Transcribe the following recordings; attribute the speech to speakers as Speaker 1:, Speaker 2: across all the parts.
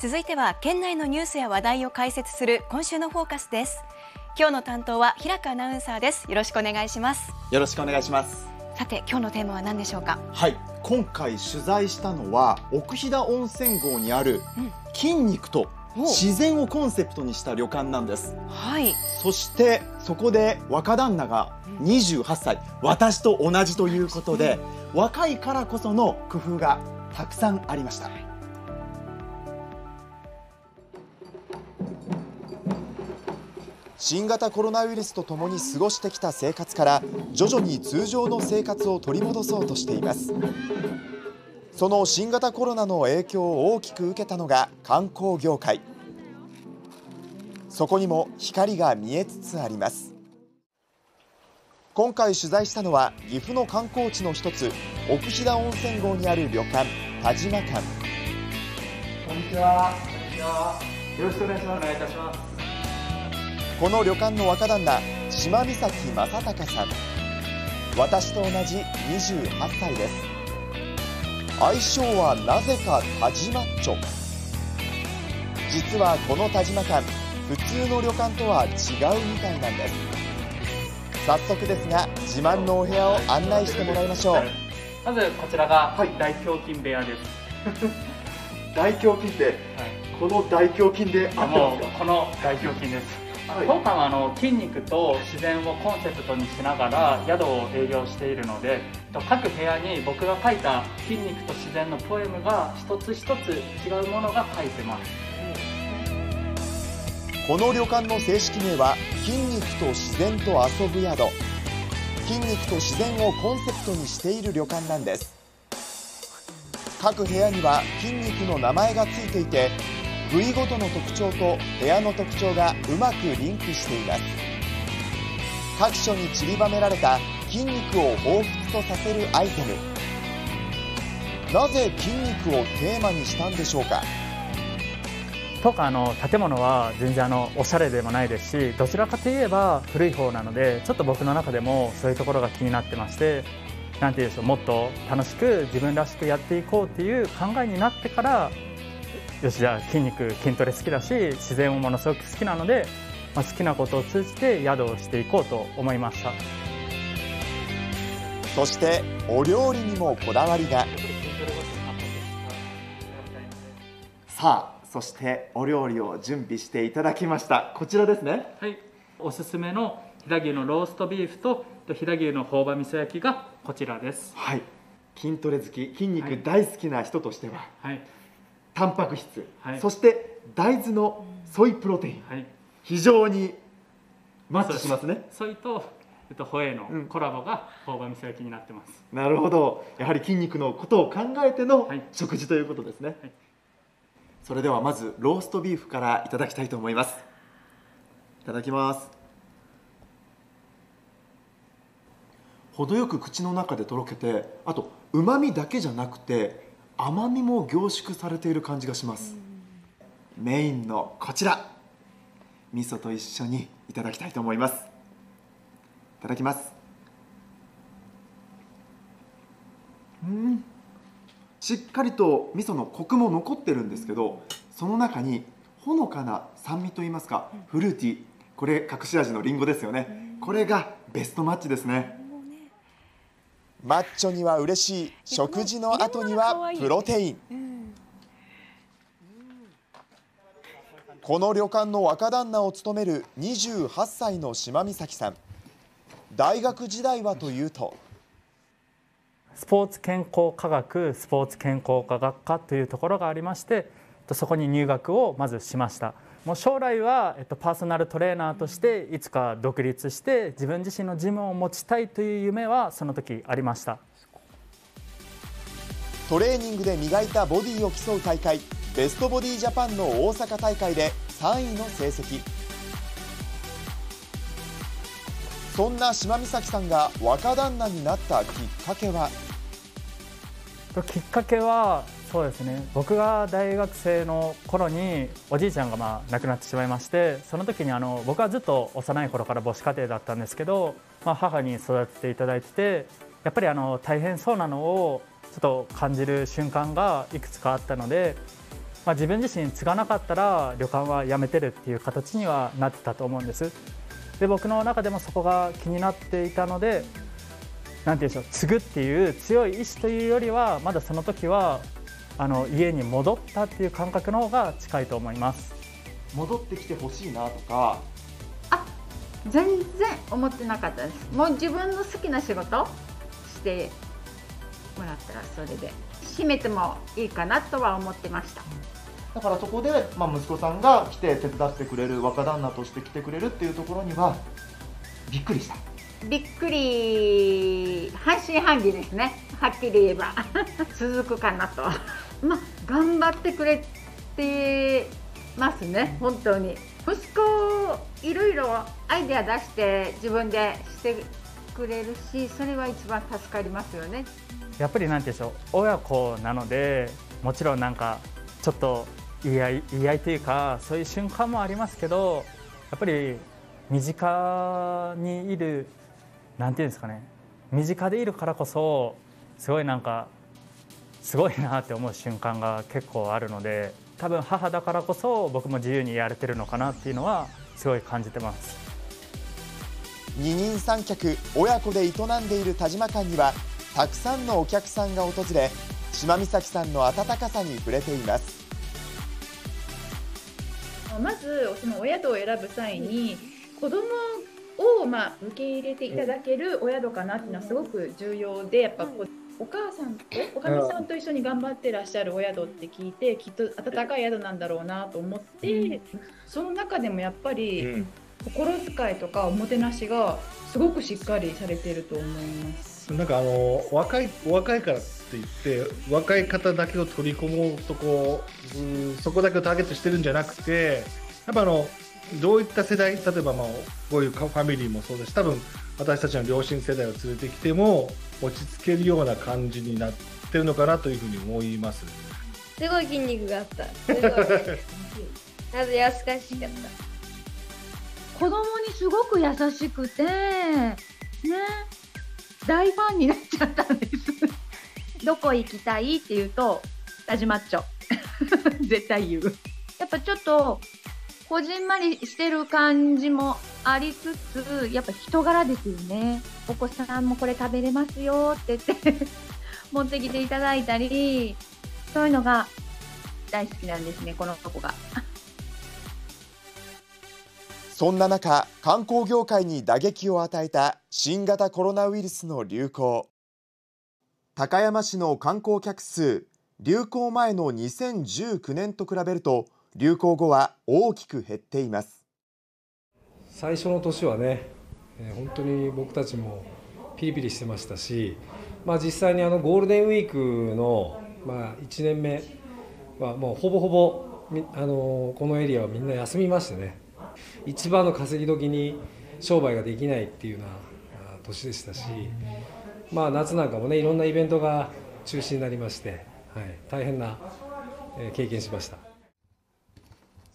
Speaker 1: 続いては県内のニュースや話題を解説する今週のフォーカスです。今日の担当は平川アナウンサーです。よろしくお願いします。
Speaker 2: よろしくお願いします。
Speaker 1: さて今日のテーマは何でしょうか？
Speaker 2: はい。今回取材したのは奥飛騨温泉郷にある筋肉と自然をコンセプトにした旅館なんです。
Speaker 1: はい。
Speaker 2: そしてそこで若旦那が28歳。私と同じということで若いからこその工夫がたくさんありました新型コロナウイルスとともに過ごしてきた生活から徐々に通常の生活を取り戻そうとしています。その新型コロナの影響を大きく受けたのが観光業界。そこにも光が見えつつあります。今回取材したのは岐阜の観光地の一つ奥飛騨温泉郷にある旅館田島館。
Speaker 3: こんにちは。こんにちは。よろしくお願いしますお願いいたします。
Speaker 2: この旅館の若旦那島岬正隆さん。私と同じ28歳です。愛称はなぜか田島っちょ実はこの田島館普通の旅館とは違うみたいなんです。早速ですが自慢のお部屋を案内してもらいましょう。
Speaker 3: まずこちらが大胸筋部屋です、
Speaker 2: 大胸筋で、この大胸筋で合って
Speaker 3: もう
Speaker 2: ますか
Speaker 3: この大胸筋です、
Speaker 2: はい。
Speaker 3: 今回はあの筋肉と自然をコンセプトにしながら宿を営業しているのでと各部屋に僕が書いた筋肉と自然のポエムが一つ一つ違うものが書いてます。
Speaker 2: この旅館の正式名は筋肉と自然と遊ぶ宿。筋肉と自然をコンセプトにしている旅館なんです。各部屋には筋肉の名前がついていて部位ごとの特徴と部屋の特徴がうまくリンクしています。各所に散りばめられた筋肉を彷彿とさせるアイテム。なぜ筋肉をテーマにしたんでしょうか？
Speaker 3: とかあの建物は全然あのおしゃれでもないですしどちらかといえば古い方なのでちょっと僕の中でもそういうところが気になってましてなんていうんでしょうもっと楽しく自分らしくやっていこうっていう考えになってからよしじゃあ筋肉筋トレ好きだし自然をものすごく好きなので、まあ、好きなことを通じて宿をしていこうと思いました。
Speaker 2: そしてお料理にもこだわりが。さあそしてお料理を準備していただきました。こちらですね。
Speaker 3: はい。おすすめの飛騨牛のローストビーフと飛騨牛の朴葉味噌焼きがこちらです。
Speaker 2: はい。筋トレ好き筋
Speaker 3: はい
Speaker 2: 肉大好きな人としては、
Speaker 3: はい
Speaker 2: タンパク質、
Speaker 3: はい。
Speaker 2: そして大豆のソイプロテイン。
Speaker 3: はい。
Speaker 2: 非常にマッチしますね。
Speaker 3: ソイと、えっと、ホエイの
Speaker 2: うん。
Speaker 3: コラボが朴葉味噌焼きになってます、
Speaker 2: なるほど。やはり筋肉のことを考えての
Speaker 3: はい。
Speaker 2: 食事ということですね、
Speaker 3: はい。
Speaker 2: それではまずローストビーフからいただきたいと思います。いただきます。程よく口の中でとろけてあとうまみだけじゃなくて甘みも凝縮されている感じがします。メインのこちら。味噌と一緒にいただきたいと思います。いただきます。うん。しっかりと味噌のコクも残ってるんですけどその中にほのかな酸味といいますかフルーティー。これ隠し味のリンゴですよね。これがベストマッチですね。マッチョには嬉しい食事の後にはプロテイン。この旅館の若旦那を務める28歳の島美咲さん。大学時代はというと。
Speaker 3: スポーツ健康科学スポーツ健康科学科というところがありましてとそこに入学をまずしましたもう将来は、えっと、パーソナルトレーナーとしていつか独立して自分自身のジムを持ちたいという夢はその時ありました。
Speaker 2: トレーニングで磨いたボディを競う大会ベストボディジャパンの大阪大会で3位の成績。そんな島美咲さんが若旦那になったきっかけは？
Speaker 3: ときっかけはそうですね。僕が大学生の頃におじいちゃんがまあ亡くなってしまいましてその時にあの僕はずっと幼い頃から母子家庭だったんですけど、まあ、母に育てていただいててやっぱりあの大変そうなのをちょっと感じる瞬間がいくつかあったので、まあ、自分自身継がなかったら旅館は辞めてるっていう形にはなってたと思うんです。で僕の中でもそこが気になっていたので何て言うんでしょう継ぐっていう強い意志というよりはまだその時はあの家に戻ったっていう感覚の方が近いと思います。
Speaker 2: 戻ってきてほしいなとか。
Speaker 4: あ全然思ってなかったです。もう自分の好きな仕事してもらったらそれで。閉めてもいいかなとは思ってました。
Speaker 2: だからそこで、まあ、息子さんが来て手伝ってくれる若旦那として来てくれるっていうところにはびっくりした。
Speaker 4: びっくり。半信半疑ですね。はっきり言えば。続くかなとまあ頑張ってくれてますね。本当に。息子いろいろアイデア出して自分でしてくれるしそれは一番助かりますよね。
Speaker 3: やっぱりなんて言うでしょう。親子なのでもちろんなんかちょっと言い合い言い合いというかそういう瞬間もありますけどやっぱり身近にいるなんていうんですかね。身近でいるからこそすごいなんかすごいなって思う瞬間が結構あるので多分母だからこそ僕も自由にやれてるのかなっていうのはすごい感じてます。
Speaker 2: 二人三脚親子で営んでいる田島館にはたくさんのお客さんが訪れ島美咲さんの温かさに触れています。
Speaker 5: まずそのお宿を選ぶ際に子供をまあ受け入れていただけるお宿かなっていうのはすごく重要でやっぱこうお母さんとおかみさんと一緒に頑張ってらっしゃるお宿って聞いてきっと温かい宿なんだろうなと思って、その中でもやっぱり心遣いとかおもてなしがすごくしっかりされてると思います。
Speaker 6: なんかあの若い若いからって言って若い方だけを取り込もうとこうそこだけをターゲットしてるんじゃなくてやっぱあのどういった世代例えばまあこういうファミリーもそうです多分私たちの両親世代を連れてきても落ち着けるような感じになってるのかなというふうに思います
Speaker 7: すごい筋肉があったすごいまず優しかった
Speaker 4: 子供にすごく優しくてね。大ファンになっちゃったんです。どこ行きたい？って言うとラジマッチョ絶対言う。やっぱちょっとこじんまりしてる感じもありつつ、やっぱ人柄ですよね。お子さんもこれ食べれますよって言って 持ってきていただいたり、そういうのが大好きなんですね、この子が。
Speaker 2: そんな中、観光業界に打撃を与えた新型コロナウイルスの流行。高山市の観光客数、流行前の2019年と比べると、流行後は大きく減っています
Speaker 8: 最初の年はね本当に僕たちもピリピリしてましたし、まあ、実際にあのゴールデンウィークの、まあ、1年目はもうほぼほぼあのこのエリアはみんな休みましてね一番の稼ぎ時に商売ができないっていうような年でしたし、まあ、夏なんかもねいろんなイベントが中止になりまして、はい、大変な経験しました。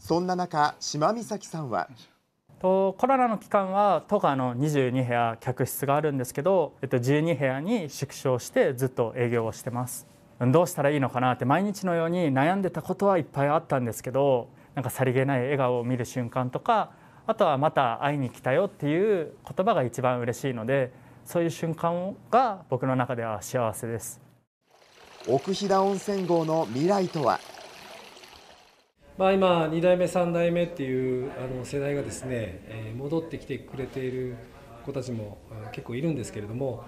Speaker 2: そんな中島美咲さんは。
Speaker 3: とコロナの期間は都がの22部屋客室があるんですけど、えっと、12部屋に縮小してずっと営業をしてます。どうしたらいいのかなって毎日のように悩んでたことはいっぱいあったんですけどなんかさりげない笑顔を見る瞬間とかあとはまた会いに来たよっていう言葉が一番嬉しいのでそういう瞬間が僕の中では幸せです。
Speaker 2: 奥飛騨温泉郷の未来とは？
Speaker 8: まあ、今2代目3代目っていうあの世代がですね、えー、戻ってきてくれている子たちも結構いるんですけれども、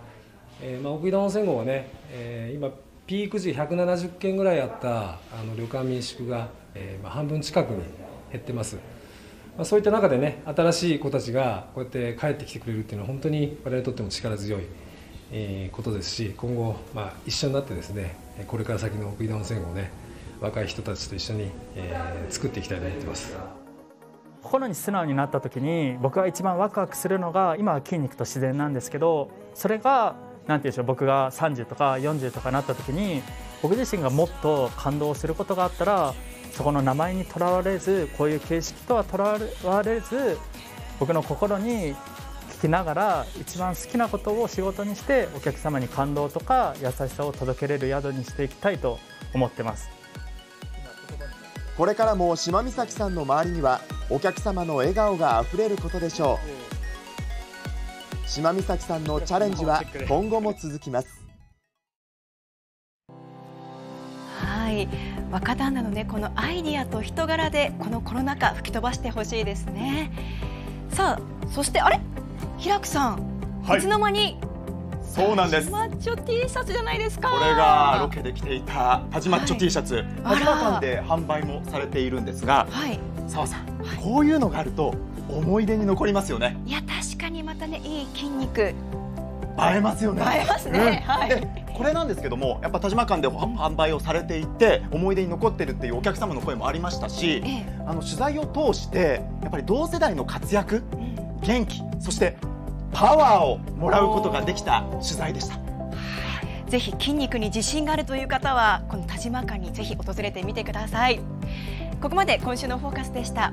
Speaker 8: えーまあ、奥井田温泉郷はね、えー、今ピーク時170件ぐらいあったあの旅館民宿が、えーまあ、半分近くに減ってます、まあ、そういった中でね新しい子たちがこうやって帰ってきてくれるっていうのは本当に我々にとっても力強い、えー、ことですし今後、まあ、一緒になってですねこれから先の奥井田温泉郷をね若い人たちと一緒に、えー、作っていきたいと思ってます
Speaker 3: 心に素直になった時に僕が一番ワクワクするのが今は筋肉と自然なんですけどそれが何て言うんでしょう僕が30とか40とかなった時に僕自身がもっと感動することがあったらそこの名前にとらわれずこういう形式とはとらわれず僕の心に聞きながら一番好きなことを仕事にしてお客様に感動とか優しさを届けれる宿にしていきたいと思ってます。
Speaker 2: これからも島岬さんの周りにはお客様の笑顔があふれることでしょう。島岬さんのチャレンジは今後も続きます。
Speaker 1: はい。若旦那のねこのアイディアと人柄でこのコロナ禍吹き飛ばしてほしいですね。さあそしてあれ？平久さん、
Speaker 9: はい。
Speaker 1: いつの間に
Speaker 9: そうなんです。
Speaker 1: マッチョ T シャツじゃないですか。
Speaker 9: これがロケで着ていたタジマッチョ T シャツ、
Speaker 1: あら。
Speaker 9: タジマ館で販売もされているんですが、
Speaker 1: はい。
Speaker 9: 澤さん、こういうのがあると思い出に残りますよね。
Speaker 1: いや確かにまたねいい筋肉。映
Speaker 9: 映えますよね。
Speaker 1: えますね、はい。
Speaker 9: でこれなんですけどもやっぱ田島館で販売をされていて思い出に残ってるっていうお客様の声もありましたし
Speaker 1: ええ。
Speaker 9: あの取材を通してやっぱり同世代の活躍
Speaker 1: うん。
Speaker 9: 元気そしてパワーをもらうことができた取材でした。
Speaker 1: ぜひ筋肉に自信があるという方はこの田島館にぜひ訪れてみてください。ここまで今週のフォーカスでした。